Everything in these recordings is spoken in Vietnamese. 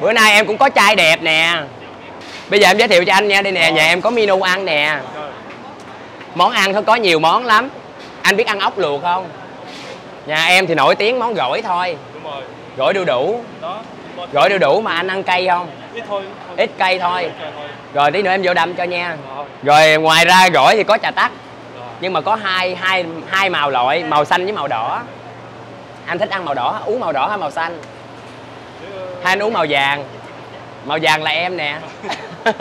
bữa nay em cũng có chai đẹp nè. Bây giờ em giới thiệu cho anh nha đây nè nhà em có menu ăn nè. Món ăn có nhiều món lắm. Anh biết ăn ốc luộc không? Nhà em thì nổi tiếng món gỏi thôi. Gỏi đu đủ. Gỏi đu đủ mà anh ăn cay không? Ít thôi ít cay thôi. Rồi tí nữa em vô đâm cho nha. Rồi. rồi ngoài ra gỏi thì có trà tắc. Rồi. nhưng mà có hai hai hai màu loại màu xanh với màu đỏ. Anh thích ăn màu đỏ uống màu đỏ hay màu xanh Hay anh uống màu vàng. Màu vàng là em nè.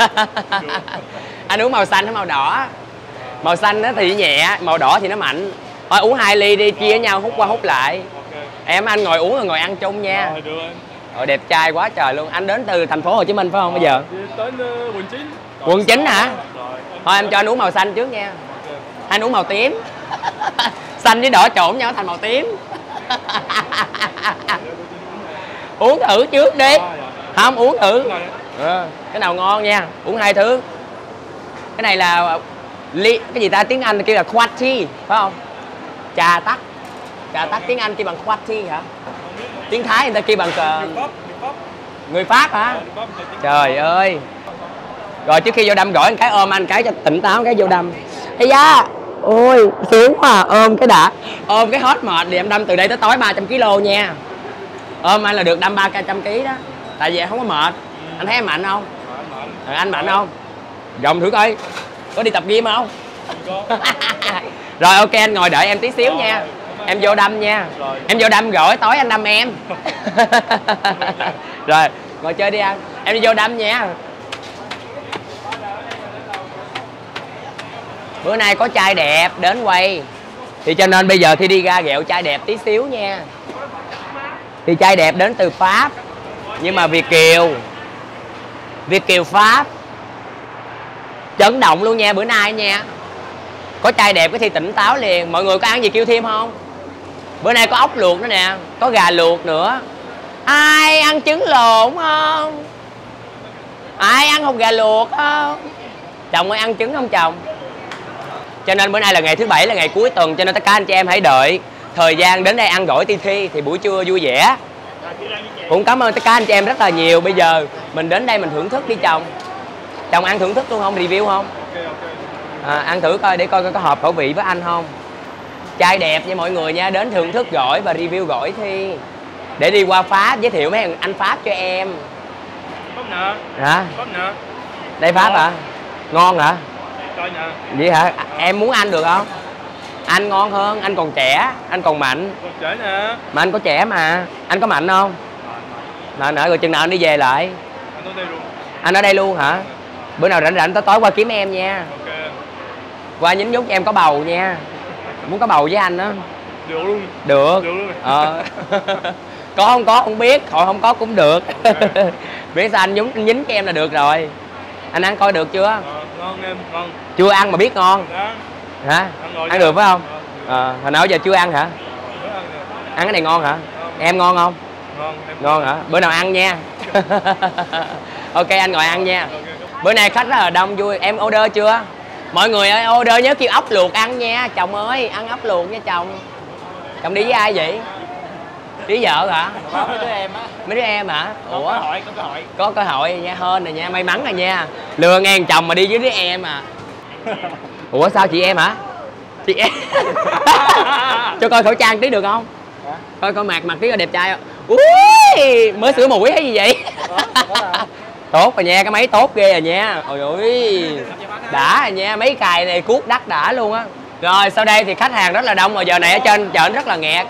Anh uống màu xanh hay màu đỏ? Màu xanh nó thì nhẹ màu đỏ thì nó mạnh. Thôi uống hai ly đi chia nhau hút qua hút lại. Em anh ngồi uống rồi ngồi ăn chung nha. Rồi đẹp trai quá trời luôn. Anh đến từ thành phố hồ chí minh phải không bây giờ? Đi tới ờ, quận 9 Quận chín hả? thôi em cho anh uống màu xanh trước nha. Anh uống màu tím. Xanh với đỏ trộn nhau thành màu tím uống thử trước đi. Không uống thử. Cái Ờ, cái nào ngon nha uống hai thứ. Cái này là ly cái gì ta tiếng anh kêu là quati phải không? Trà tắc. Trà tắc tiếng anh kêu bằng quati hả? Tiếng thái người ta kêu bằng Người Pháp, hả? Ờ, người Pháp. Tiếng- trời ơi. Rồi trước khi vô đâm một cái ôm anh cái cho tỉnh táo cái vô đâm. Ây da. Ôi sướng quá à. ôm cái đã. Ôm cái hết mệt thì em đâm từ đây tới tối 300 kg nha ôm anh là được đâm ba trăm kg đó. Tại vì em không có mệt. Anh thấy em mạnh không? Mạnh. Ờ, anh mạnh không? Gồng thử coi. Có đi tập gym không? Rồi ok anh ngồi đợi em tí xíu nha. Em vô đâm nha. Rồi. em vô đâm gỏi tối anh đâm em. Rồi ngồi chơi đi anh. Em đi vô đâm nha. Bữa nay có trai đẹp đến quay. Thì cho nên bây giờ thì đi ra ghẹo trai đẹp tí xíu nha thì trai đẹp đến từ pháp. Nhưng mà việt kiều việt kiều pháp, chấn động luôn nha, bữa nay nha. Có trai đẹp cái thì tỉnh táo liền. Mọi người có ăn gì kêu thêm không? Bữa nay có ốc luộc nữa nè, có gà luộc nữa. Ai ăn trứng lộn không? Ai ăn hột gà luộc không? Chồng ơi, ăn trứng không chồng? Cho nên bữa nay là ngày thứ bảy, là ngày cuối tuần, cho nên tất cả anh chị em hãy đợi thời gian đến đây ăn gỏi ti thi thì buổi trưa vui vẻ. Cũng cảm ơn tất cả anh chị em rất là nhiều. Bây giờ mình đến đây mình thưởng thức đi chồng. Chồng ăn thưởng thức luôn không? Review không? À, ăn thử coi để coi coi có hợp khẩu vị với anh không. Trai đẹp nha mọi người nha đến thưởng thức gỏi và review gỏi thi. Để đi qua pháp giới thiệu mấy anh pháp cho em. Pháp nè, hả? Pháp nè. đây pháp hả? Ngon. Hả? Vậy hả? Em muốn anh được không anh ngon hơn anh còn trẻ anh còn mạnh. Còn trễ nè. mà anh có trẻ mà anh có mạnh không? Nè nè rồi chừng nào anh đi về lại. Anh tới đây luôn. anh ở đây luôn hả? Bữa nào rảnh rảnh tối tối qua kiếm em nha. Ok. qua nhín nhút cho em có bầu nha. Muốn có bầu với anh đó Được luôn. được. Được luôn. ờ. Có không có không biết. Thôi không có cũng được. Biết sao anh nhúng anh nhín cho em là được rồi. Anh ăn coi được chưa? Ờ, ngon em, ngon. chưa ăn mà biết ngon. Đó. Hả? Ăn được phải không? Ờ, ờ hồi nào giờ chưa ăn hả. Ăn cái này ngon hả? Em ngon không? Ngon, hả? Bữa nào ăn nha. Ok anh ngồi ăn nha. Bữa nay khách rất là đông vui. Em order chưa? Mọi người ơi order nhớ kêu ốc luộc ăn nha. Chồng ơi ăn ốc luộc nha chồng. Chồng đi với ai vậy? Đi vợ hả? Mấy đứa em á. Mấy đứa em hả? Có ủa? cơ hội có cơ hội. Có cơ hội nha hơn rồi nha. May mắn rồi nha. Lừa ngang chồng mà đi với đứa em à ủa sao chị em hả? Chị em. Cho coi khẩu trang tí được không? Coi coi mặt mặt tí coi đẹp trai không? Ui mới sửa mũi hay gì vậy? Tốt rồi nha cái máy tốt ghê rồi nha. Ôi ôi. Đã rồi nha mấy cài này cuốc đắt đã luôn á. Rồi sau đây thì khách hàng rất là đông rồi giờ này ở trên chợ rất là nghẹt.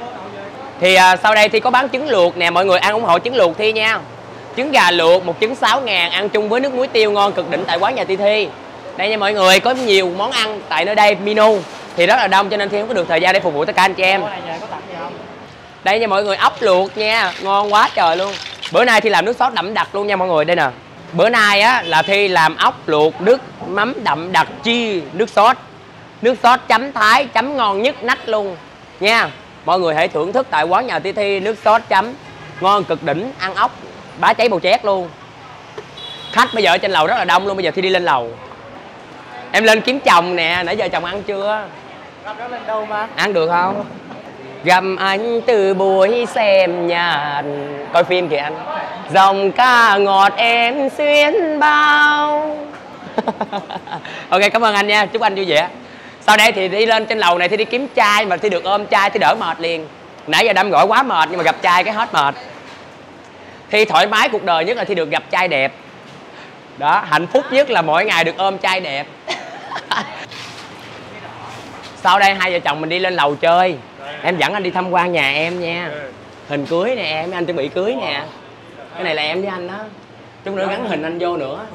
Thì à, sau đây thì có bán trứng luộc nè mọi người ăn ủng hộ trứng luộc thi nha. Trứng gà luộc một trứng 6 ngàn ăn chung với nước muối tiêu ngon cực đỉnh tại quán nhà ti thi đây nha mọi người có nhiều món ăn tại nơi đây menu thì rất là đông cho nên thi không có được thời gian để phục vụ tất cả anh chị em. Đây nha mọi người ốc luộc nha ngon quá trời luôn. Bữa nay thi làm nước sốt đậm đặc luôn nha mọi người đây nè. Bữa nay á là thi làm ốc luộc nước mắm đậm đặc chi nước sốt. Nước sốt chấm thái chấm ngon nhất nách luôn. Nha mọi người hãy thưởng thức tại quán nhà ti thi nước sốt chấm ngon cực đỉnh ăn ốc bá cháy bầu chét luôn. Khách bây giờ ở trên lầu rất là đông luôn bây giờ thi đi lên lầu em lên kiếm chồng nè nãy giờ chồng ăn chưa? Gặp nó lên đâu mà? Ăn được không? Gặp anh từ buổi xem nhà coi phim kìa anh. Dòng ca ngọt em xuyên bao. Ok cảm ơn anh nha. Chúc anh vui vẻ. Sau đây thì đi lên trên lầu này thì đi kiếm trai mà thì được ôm trai thì đỡ mệt liền. Nãy giờ đâm gọi quá mệt nhưng mà gặp trai cái hết mệt. Thì thoải mái cuộc đời nhất là thì được gặp trai đẹp. Đó hạnh phúc nhất là mỗi ngày được ôm trai đẹp sau đây? Hai vợ chồng mình đi lên lầu chơi. Em dẫn anh đi tham quan nhà em nha. Hình cưới nè em anh chuẩn bị cưới nè. Cái này là em với anh đó. Chút nữa gắn hình anh vô nữa.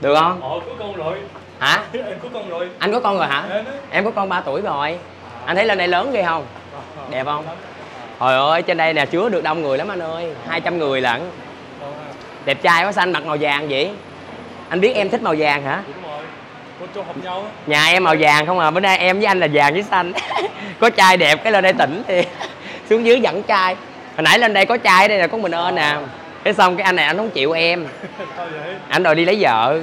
Được không? Ờ, có con rồi. Hả? Em có con rồi. Anh có con rồi hả? Em có con 3 tuổi rồi. Anh thấy lên đây lớn ghê không? Đẹp không? Trời ơi trên đây nè chứa được đông người lắm anh ơi. 200 người lận. Đẹp trai quá xanh mặc màu vàng vậy. Anh biết em thích màu vàng hả Hợp nhau nhà em màu vàng không à bữa nay em với anh là vàng với xanh. Có trai đẹp cái lên đây tỉnh thì xuống dưới dẫn trai. Hồi nãy lên đây có trai đây là có mình ơn nè. Cái xong cái anh này anh không chịu em. Anh đòi đi lấy vợ.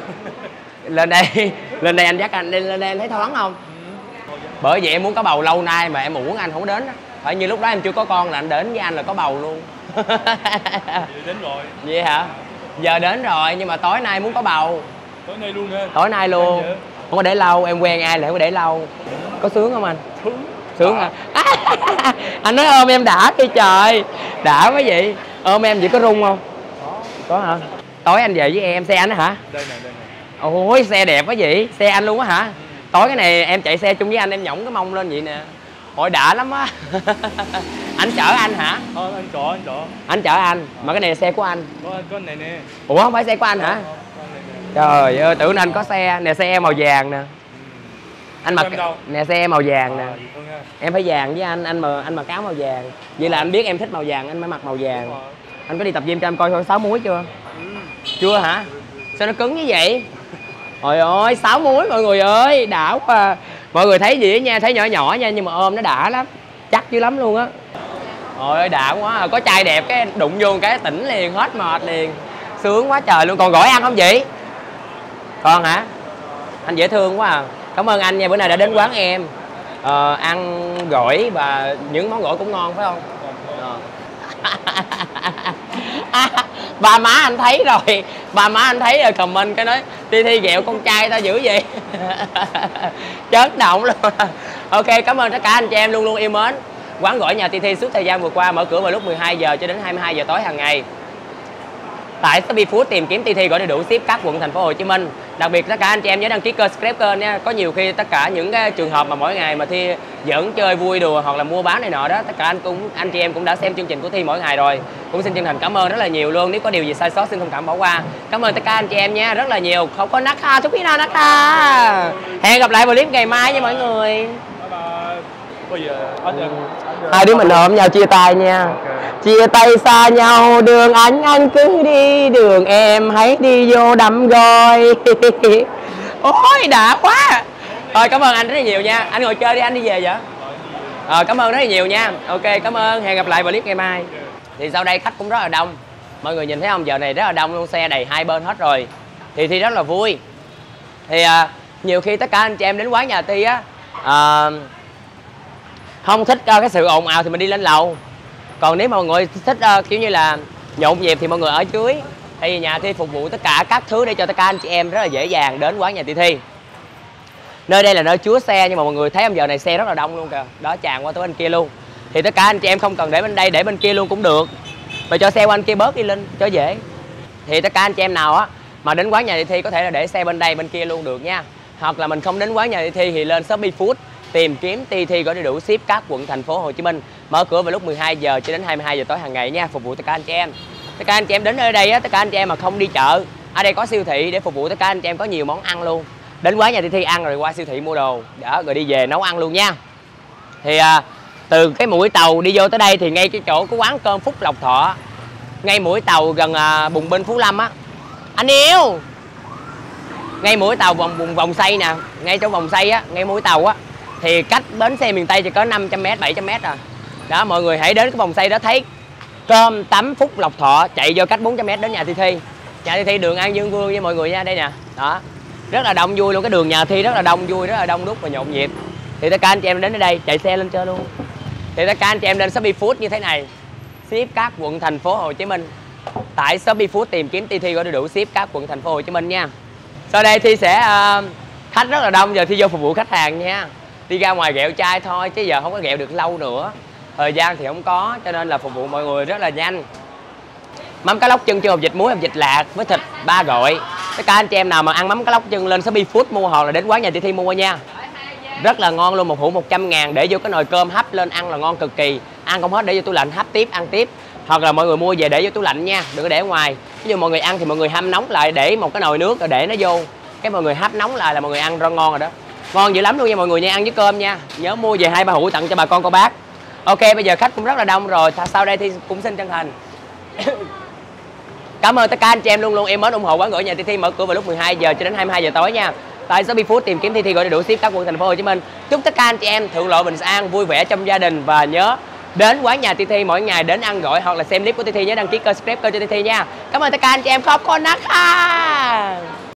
Lên đây lên đây anh dắt anh đi lên đây anh thấy thoáng không? Bởi vậy em muốn có bầu lâu nay mà em muốn anh không đến á. phải như lúc đó em chưa có con là anh đến với anh là có bầu luôn. Vậy đến rồi. Vậy hả? Giờ đến rồi nhưng mà tối nay muốn có bầu. Tối nay luôn ha tối nay luôn không có để lâu em quen ai là không có để lâu. Có sướng không anh? Nhớ. sướng hả? Anh nói ôm em đã đi trời. Đã quá vậy. Ôm em vậy có rung không? Có hả? Tối anh về với em xe anh hả? Đây nè ôi xe đẹp quá vậy. Xe anh luôn á hả? Tối cái này em chạy xe chung với anh em nhổng cái mông lên vậy nè. Hội đã lắm á. Anh chở anh hả? Ờ, anh chọ, anh chọ anh chở anh. Mà cái này là xe của anh. Có có này nè. Ủa không phải xe của anh hả Có anh này nè trời ơi tưởng anh có xe nè xe màu vàng nè. Anh mặc nè xe màu vàng nè. Ờ, vậy em phải vàng với anh anh mà anh mặc áo màu vàng. Vậy là anh biết em thích màu vàng anh mới mặc màu vàng. Anh có đi tập gym cho em coi thôi sáu muối chưa? Ừ. chưa hả? Sao nó cứng như vậy? Trời ơi, sáu muối mọi người ơi, đã quá à. Mọi người thấy gì á nha, thấy nhỏ nhỏ nha nhưng mà ôm nó đã lắm Chắc dữ lắm luôn á. Trời ơi, đã quá à. Có trai đẹp cái đụng vô cái tỉnh liền, hết mệt liền. Sướng quá trời luôn, còn gỏi ăn không chị? Con hả? Anh dễ thương quá à. Cảm ơn anh nha, bữa nay đã đến quán em. Ờ, Ăn gỏi và những món gỏi cũng ngon phải không? à, ba má anh thấy rồi. Ba má anh thấy rồi comment cái nói ti thi ghẹo con trai tao dữ vậy. Chấn động luôn. Ok cảm ơn tất cả anh chị em luôn luôn yêu mến. Quán gỏi nhà ti thi suốt thời gian vừa qua mở cửa vào lúc 12 giờ cho đến 22 giờ tối hàng ngày tại Shopee Food tìm kiếm TT gọi đầy đủ ship các quận thành phố Hồ Chí Minh. Đặc biệt tất cả anh chị em nhớ đăng ký kênh subscribe kênh nha. Có nhiều khi tất cả những cái trường hợp mà mỗi ngày mà Thi dẫn chơi vui đùa hoặc là mua bán này nọ đó, tất cả anh cũng anh chị em cũng đã xem chương trình của Thi mỗi ngày rồi. Cũng xin chân thành cảm ơn rất là nhiều luôn. Nếu có điều gì sai sót xin thông cảm bỏ qua. Cảm ơn tất cả anh chị em nha, rất là nhiều. Không có nắc ha, chúc biết nào nắc ha. Hẹn gặp lại vào clip ngày mai nha mọi người. Bye bye Bây giờ anh anh Hai đứa mình ôm nhau chia tay nha. Chia tay xa nhau đường anh anh cứ đi đường em hãy đi vô đâm rồi Ôi đã quá. Rồi cảm ơn anh rất là nhiều nha. Anh ngồi chơi đi anh đi về vậy? Ờ cảm ơn rất là nhiều nha. Ok cảm ơn. Hẹn gặp lại vào clip ngày mai. Thì sau đây khách cũng rất là đông. Mọi người nhìn thấy không? Giờ này rất là đông luôn xe đầy hai bên hết rồi. Thì Thi rất là vui. Thì à, nhiều khi tất cả anh chị em đến quán nhà Thi á à, không thích à, cái sự ồn ào thì mình đi lên lầu còn nếu mà mọi người thích uh, kiểu như là nhộn nhịp thì mọi người ở dưới. Thì nhà thi phục vụ tất cả các thứ để cho tất cả anh chị em rất là dễ dàng đến quán nhà thi thi. Nơi đây là nơi chứa xe nhưng mà mọi người thấy hôm giờ này xe rất là đông luôn kìa. Đó tràn qua tới bên kia luôn. Thì tất cả anh chị em không cần để bên đây để bên kia luôn cũng được. Mà cho xe qua bên kia bớt đi linh cho dễ. Thì tất cả anh chị em nào á mà đến quán nhà thị thi có thể là để xe bên đây bên kia luôn được nha. Hoặc là mình không đến quán nhà thị thi thì lên shopee food tìm kiếm ti thi có đầy đủ ship các quận thành phố Hồ Chí Minh. Mở cửa vào lúc 12 giờ cho đến 22 giờ tối hàng ngày nha phục vụ tất cả anh chị em. Tất cả anh chị em đến ở đây á tất cả anh chị em mà không đi chợ ở đây có siêu thị để phục vụ tất cả anh chị em có nhiều món ăn luôn. Đến quán nhà ti thi ăn rồi qua siêu thị mua đồ đó rồi đi về nấu ăn luôn nha. Thì à, từ cái mũi tàu đi vô tới đây thì ngay cái chỗ của quán cơm Phúc Lộc Thọ ngay mũi tàu gần à, bùng binh Phú Lâm á. Anh yêu! Ngay mũi tàu vòng vòng, vòng xây nè ngay chỗ vòng xây á ngay mũi tàu á thì cách bến xe miền Tây chỉ có 500 m 700 m à. Đó mọi người hãy đến cái vòng xây đó thấy cơm tắm Phúc Lộc Thọ chạy vô cách 400 m đến nhà Thi Thi. Nhà Thi Thi đường An Dương Vương với mọi người nha đây nè. Đó. Rất là đông vui luôn cái đường nhà Thi rất là đông vui rất là đông đúc và nhộn nhịp. Thì tất cả anh chị em đến đây chạy xe lên chơi luôn. Thì tất cả anh chị em lên Shopee Food như thế này. Ship các quận thành phố Hồ Chí Minh. Tại shopee food tìm kiếm thi TT gọi đủ ship các quận thành phố Hồ Chí Minh nha. Sau đây Thi sẽ uh, khách rất là đông giờ Thi vô phục vụ khách hàng nha đi ra ngoài ghẹo chai thôi, chứ giờ không có ghẹo được lâu nữa. Thời gian thì không có, cho nên là phục vụ mọi người rất là nhanh. Mắm cá lóc chân chưa hộp vịt, muối hộp vịt lạc với thịt ba gội. Tất cả anh chị em nào mà ăn mắm cá lóc chân lên shopee food mua hoặc là đến quán nhà chị thi mua nha. Rất là ngon luôn, một hũ 100 ngàn để vô cái nồi cơm hấp lên ăn là ngon cực kỳ. Ăn không hết để vô tủ lạnh, hấp tiếp, ăn tiếp. Hoặc là mọi người mua về để vô tủ lạnh nha, đừng có để ngoài. Ví dụ mọi người ăn thì mọi người hâm nóng lại để một cái nồi nước rồi để nó vô. Cái mọi người hấp nóng lại là mọi người ăn rất ngon rồi đó ngon dữ lắm luôn nha mọi người nha ăn với cơm nha nhớ mua về hai ba hũ tặng cho bà con cô bác ok bây giờ khách cũng rất là đông rồi sau đây thì cũng xin chân thành Cảm ơn tất cả anh chị em luôn luôn em mến ủng hộ quán gửi nhà Thi Thi mở cửa vào lúc 12 giờ cho đến 22 giờ tối nha. Tại Shopee Food tìm kiếm Thi Thi gọi đầy đủ ship các quận thành phố Hồ Chí Minh. Chúc tất cả anh chị em thượng lộ bình an, vui vẻ trong gia đình và nhớ đến quán nhà Thi Thi mỗi ngày đến ăn gọi hoặc là xem clip của Thi Thi nhớ đăng ký kênh subscribe kênh cho Thi Thi nha. Cảm ơn tất cả anh chị em khóc con nát.